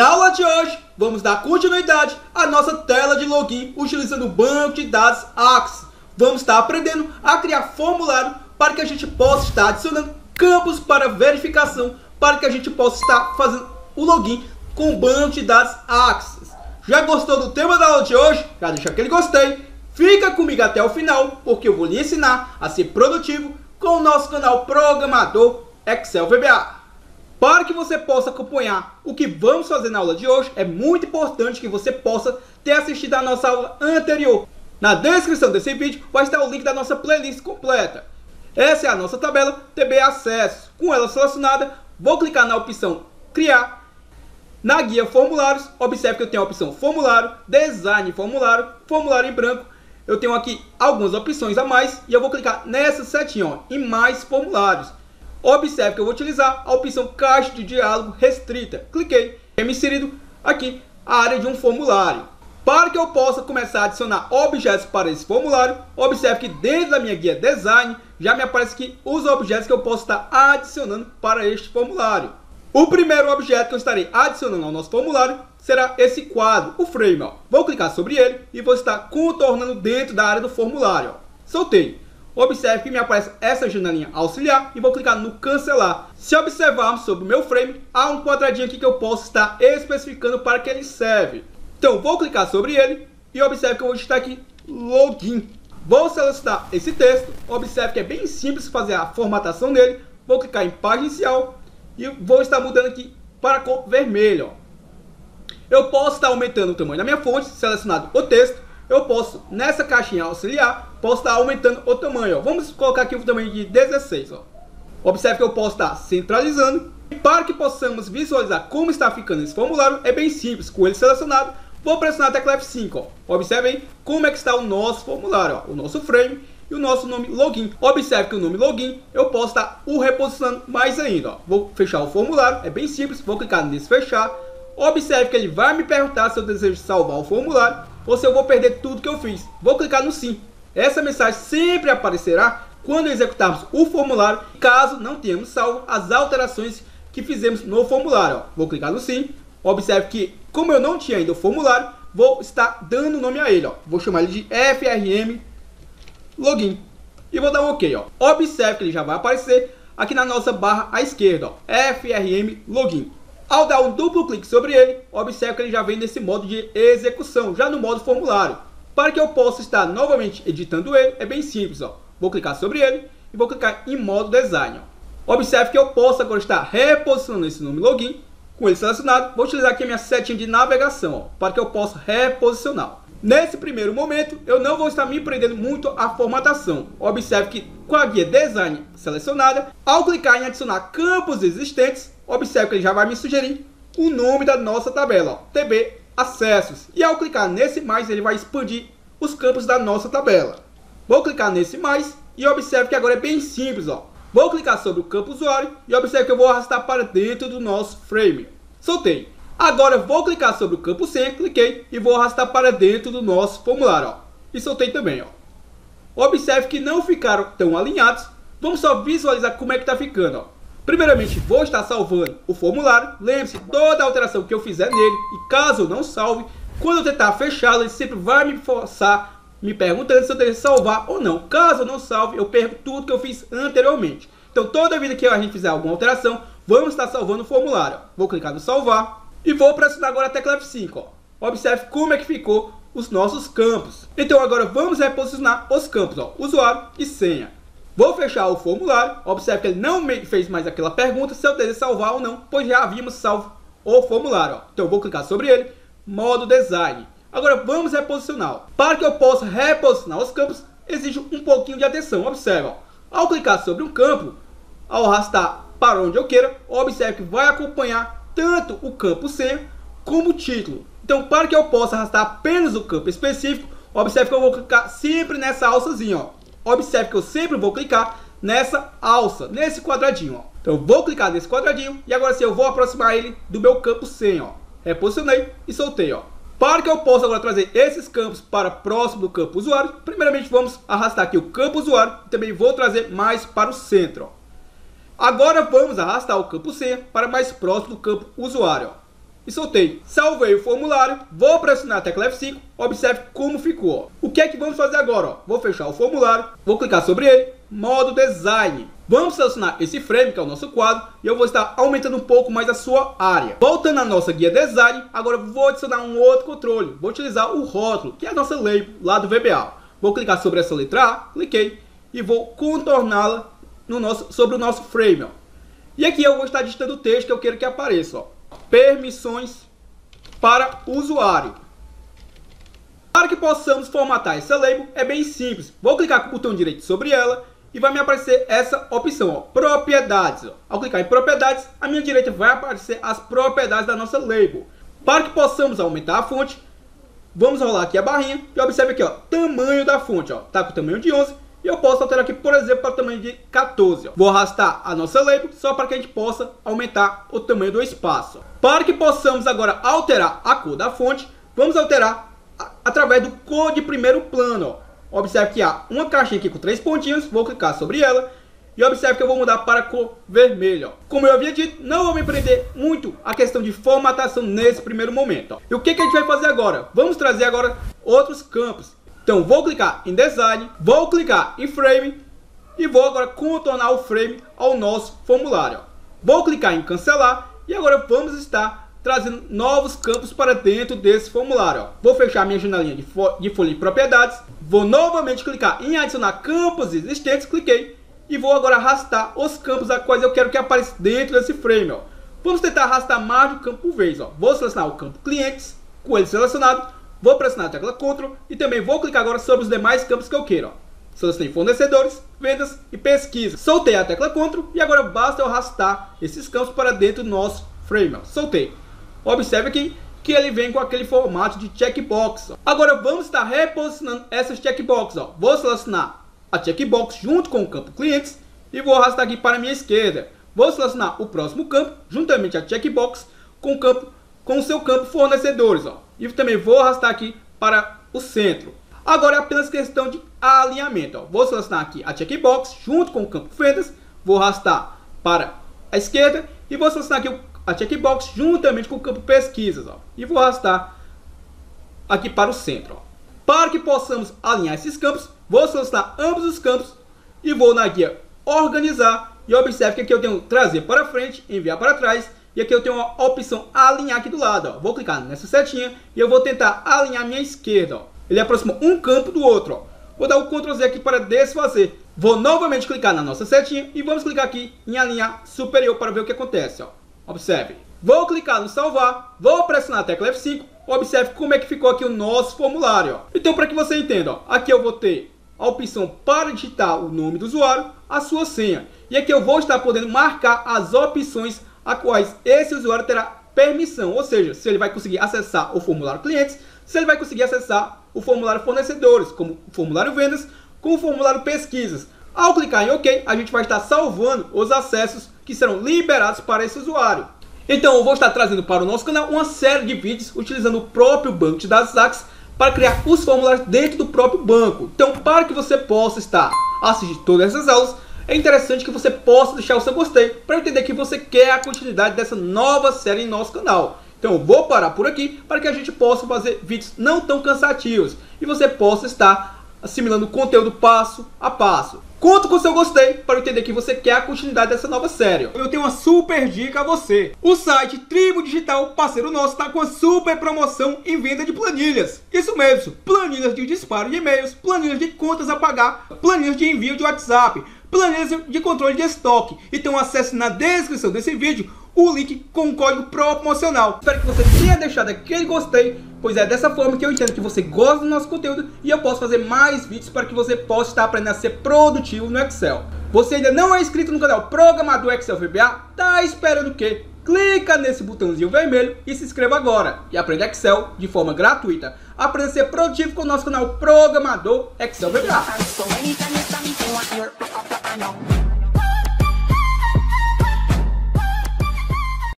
Na aula de hoje, vamos dar continuidade à nossa tela de login utilizando o banco de dados Axis. Vamos estar aprendendo a criar formulário para que a gente possa estar adicionando campos para verificação, para que a gente possa estar fazendo o login com o banco de dados Axis. Já gostou do tema da aula de hoje? Já deixa aquele gostei. Fica comigo até o final, porque eu vou lhe ensinar a ser produtivo com o nosso canal Programador Excel VBA. Para que você possa acompanhar o que vamos fazer na aula de hoje, é muito importante que você possa ter assistido a nossa aula anterior. Na descrição desse vídeo vai estar o link da nossa playlist completa. Essa é a nossa tabela TB Acesso. Com ela selecionada, vou clicar na opção Criar. Na guia Formulários, observe que eu tenho a opção Formulário, Design Formulário, Formulário em branco. Eu tenho aqui algumas opções a mais e eu vou clicar nessa setinha ó, em Mais Formulários. Observe que eu vou utilizar a opção caixa de diálogo restrita. Cliquei, é me inserido aqui a área de um formulário. Para que eu possa começar a adicionar objetos para esse formulário, observe que dentro da minha guia design já me aparece aqui os objetos que eu posso estar adicionando para este formulário. O primeiro objeto que eu estarei adicionando ao nosso formulário será esse quadro, o frame. Ó. Vou clicar sobre ele e vou estar contornando dentro da área do formulário. Ó. Soltei. Observe que me aparece essa janelinha auxiliar e vou clicar no cancelar. Se observarmos sobre o meu frame, há um quadradinho aqui que eu posso estar especificando para que ele serve. Então vou clicar sobre ele e observe que eu vou digitar aqui login. Vou selecionar esse texto, observe que é bem simples fazer a formatação dele. Vou clicar em página inicial e vou estar mudando aqui para cor vermelha. Eu posso estar aumentando o tamanho da minha fonte, selecionado o texto. Eu posso, nessa caixinha auxiliar, posso estar aumentando o tamanho. Ó. Vamos colocar aqui o tamanho de 16. Ó. Observe que eu posso estar centralizando. E para que possamos visualizar como está ficando esse formulário, é bem simples. Com ele selecionado, vou pressionar a tecla F5. Ó. Observe aí como é que está o nosso formulário. Ó. O nosso frame e o nosso nome login. Observe que o nome login eu posso estar o reposicionando mais ainda. Ó. Vou fechar o formulário, é bem simples. Vou clicar nesse fechar. Observe que ele vai me perguntar se eu desejo salvar o formulário ou se eu vou perder tudo que eu fiz. Vou clicar no sim. Essa mensagem sempre aparecerá quando executarmos o formulário, caso não tenhamos salvo as alterações que fizemos no formulário. Ó. Vou clicar no sim. Observe que, como eu não tinha ainda o formulário, vou estar dando nome a ele. Ó. Vou chamar ele de FRM Login. E vou dar um OK. Ó. Observe que ele já vai aparecer aqui na nossa barra à esquerda. Ó. FRM Login. Ao dar um duplo clique sobre ele, observe que ele já vem nesse modo de execução, já no modo formulário. Para que eu possa estar novamente editando ele, é bem simples. Ó. Vou clicar sobre ele e vou clicar em modo design. Ó. Observe que eu posso agora estar reposicionando esse nome login. Com ele selecionado, vou utilizar aqui a minha setinha de navegação ó, para que eu possa reposicionar. Nesse primeiro momento, eu não vou estar me prendendo muito à formatação. Observe que com a guia Design selecionada, ao clicar em adicionar campos existentes, observe que ele já vai me sugerir o nome da nossa tabela, ó, TB acessos. E ao clicar nesse mais, ele vai expandir os campos da nossa tabela. Vou clicar nesse mais e observe que agora é bem simples. Ó. Vou clicar sobre o campo usuário e observe que eu vou arrastar para dentro do nosso frame. Soltei. Agora vou clicar sobre o campo senha, cliquei e vou arrastar para dentro do nosso formulário. Ó. E soltei também. Ó. Observe que não ficaram tão alinhados. Vamos só visualizar como é que está ficando. Ó. Primeiramente, vou estar salvando o formulário. Lembre-se, toda alteração que eu fizer nele, e caso eu não salve, quando eu tentar fechá-lo, ele sempre vai me forçar, me perguntando se eu devo salvar ou não. Caso eu não salve, eu perco tudo que eu fiz anteriormente. Então, toda vida que a gente fizer alguma alteração, vamos estar salvando o formulário. Vou clicar no salvar e vou pressionar agora a tecla F5. Ó. Observe como é que ficou os nossos campos. Então, agora vamos reposicionar os campos, ó, usuário e senha. Vou fechar o formulário. Observe que ele não fez mais aquela pergunta se eu devo salvar ou não, pois já havíamos salvo o formulário. Ó. Então eu vou clicar sobre ele, modo design. Agora vamos reposicionar. Para que eu possa reposicionar os campos, exige um pouquinho de atenção. Observe, ó. ao clicar sobre um campo, ao arrastar para onde eu queira, observe que vai acompanhar tanto o campo senha como o título. Então, para que eu possa arrastar apenas o campo específico, observe que eu vou clicar sempre nessa alçazinha, ó. Observe que eu sempre vou clicar nessa alça, nesse quadradinho. Ó. Então eu vou clicar nesse quadradinho e agora sim eu vou aproximar ele do meu campo 100. Ó. Reposicionei e soltei. Ó. Para que eu possa agora trazer esses campos para próximo do campo usuário, primeiramente vamos arrastar aqui o campo usuário e também vou trazer mais para o centro. Ó. Agora vamos arrastar o campo senha para mais próximo do campo usuário. Ó. e soltei. Salvei o formulário, vou pressionar a tecla F5, observe como ficou. O que é que vamos fazer agora? Ó? Vou fechar o formulário, vou clicar sobre ele, modo design. Vamos selecionar esse frame, que é o nosso quadro, e eu vou estar aumentando um pouco mais a sua área. Voltando à nossa guia design, agora vou adicionar um outro controle. Vou utilizar o rótulo, que é a nossa label lá do VBA. Vou clicar sobre essa letra A, cliquei, e vou contorná-la no nosso, sobre o nosso frame. Ó. E aqui eu vou estar digitando o texto que eu quero que apareça. Ó. Permissões para o usuário. Para que possamos formatar essa label, é bem simples. Vou clicar com o botão direito sobre ela e vai me aparecer essa opção, ó, propriedades. Ó. Ao clicar em propriedades, à minha direita vai aparecer as propriedades da nossa label. Para que possamos aumentar a fonte, vamos rolar aqui a barrinha e observe aqui, ó, tamanho da fonte, ó, tá com tamanho de 11 e eu posso alterar aqui, por exemplo, para o tamanho de 14. Ó. Vou arrastar a nossa label só para que a gente possa aumentar o tamanho do espaço. Para que possamos agora alterar a cor da fonte, vamos alterar através do cor de primeiro plano. Ó. Observe que há uma caixinha aqui com três pontinhos, vou clicar sobre ela e observe que eu vou mudar para cor vermelha. Ó. Como eu havia dito, não vou me prender muito a questão de formatação nesse primeiro momento. Ó. E o que, que a gente vai fazer agora? Vamos trazer agora outros campos. Então vou clicar em Design, vou clicar em Frame e vou agora contornar o frame ao nosso formulário. Vou clicar em Cancelar e agora vamos estar trazendo novos campos para dentro desse formulário. Vou fechar minha janelinha de, fo de folha de propriedades, vou novamente clicar em adicionar campos existentes, cliquei e vou agora arrastar os campos a quais eu quero que apareça dentro desse frame. Ó. Vamos tentar arrastar mais de um campo por vez. Ó. Vou selecionar o campo clientes, com ele selecionado, vou pressionar a tecla Ctrl e também vou clicar agora sobre os demais campos que eu quero. Ó. Selecionei fornecedores, vendas e pesquisa. Soltei a tecla Ctrl e agora basta eu arrastar esses campos para dentro do nosso frame. Soltei. Observe aqui que ele vem com aquele formato de checkbox. Agora vamos estar reposicionando essas checkboxes. Ó. Vou selecionar a checkbox junto com o campo clientes e vou arrastar aqui para a minha esquerda. Vou selecionar o próximo campo juntamente a checkbox com o campo com o seu campo fornecedores. Ó. E também vou arrastar aqui para o centro. Agora é apenas questão de alinhamento. Ó. Vou selecionar aqui a checkbox junto com o campo vendas. Vou arrastar para a esquerda e vou selecionar aqui a checkbox juntamente com o campo pesquisas. Ó, e vou arrastar aqui para o centro. Ó. Para que possamos alinhar esses campos, vou selecionar ambos os campos e vou na guia organizar. E observe que aqui eu tenho trazer para frente, enviar para trás. E aqui eu tenho a opção alinhar aqui do lado. Ó. Vou clicar nessa setinha e eu vou tentar alinhar minha esquerda. Ó. Ele aproxima um campo do outro. Ó. Vou dar o Ctrl Z aqui para desfazer. Vou novamente clicar na nossa setinha e vamos clicar aqui em alinhar superior para ver o que acontece. Ó. Observe. Vou clicar no salvar, vou pressionar a tecla F5, observe como é que ficou aqui o nosso formulário. Ó. Então, para que você entenda, ó, aqui eu vou ter a opção para digitar o nome do usuário, a sua senha. E aqui eu vou estar podendo marcar as opções a quais esse usuário terá permissão, ou seja, se ele vai conseguir acessar o formulário clientes, se ele vai conseguir acessar o formulário fornecedores, como o formulário vendas, com o formulário pesquisas. Ao clicar em OK, a gente vai estar salvando os acessos que serão liberados para esse usuário. Então eu vou estar trazendo para o nosso canal uma série de vídeos utilizando o próprio banco de dados Axis para criar os formulários dentro do próprio banco. Então para que você possa estar assistindo todas essas aulas, é interessante que você possa deixar o seu gostei para entender que você quer a continuidade dessa nova série em nosso canal. Então eu vou parar por aqui para que a gente possa fazer vídeos não tão cansativos e você possa estar assimilando o conteúdo passo a passo. Conto com seu gostei para entender que você quer a continuidade dessa nova série. Eu tenho uma super dica a você. O site Tribo Digital, parceiro nosso, está com a super promoção em venda de planilhas. Isso mesmo, planilhas de disparo de e-mails, planilhas de contas a pagar, planilhas de envio de WhatsApp, planilhas de controle de estoque. Então acesse na descrição desse vídeo o link com o código promocional. Espero que você tenha deixado aquele gostei, pois é dessa forma que eu entendo que você gosta do nosso conteúdo e eu posso fazer mais vídeos para que você possa estar aprendendo a ser produtivo no Excel. Você ainda não é inscrito no canal Programador Excel VBA? Tá esperando o quê? Clica nesse botãozinho vermelho e se inscreva agora e aprenda Excel de forma gratuita. Aprenda a ser produtivo com o nosso canal Programador Excel VBA. now.